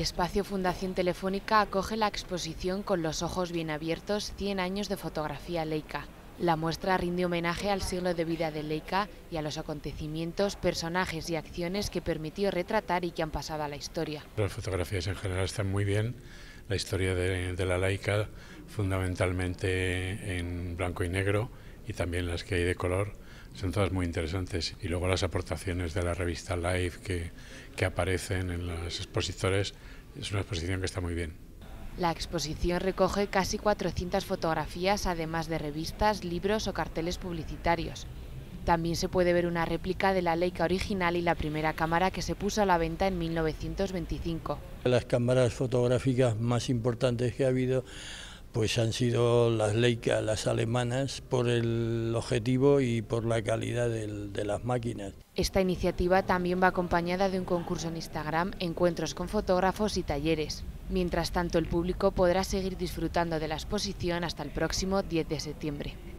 Espacio Fundación Telefónica acoge la exposición Con los ojos bien abiertos, 100 años de fotografía Leica. La muestra rinde homenaje al siglo de vida de Leica y a los acontecimientos, personajes y acciones que permitió retratar y que han pasado a la historia. Las fotografías en general están muy bien. La historia de, la Leica, fundamentalmente en blanco y negro, y también las que hay de color, son todas muy interesantes. Y luego las aportaciones de la revista Life que, que aparecen en los expositores, es una exposición que está muy bien. La exposición recoge casi 400 fotografías, además de revistas, libros o carteles publicitarios. También se puede ver una réplica de la Leica original y la primera cámara que se puso a la venta en 1925. Las cámaras fotográficas más importantes que ha habido pues han sido las Leica, las alemanas, por el objetivo y por la calidad de las máquinas. Esta iniciativa también va acompañada de un concurso en Instagram, encuentros con fotógrafos y talleres. Mientras tanto, el público podrá seguir disfrutando de la exposición hasta el próximo 10 de septiembre.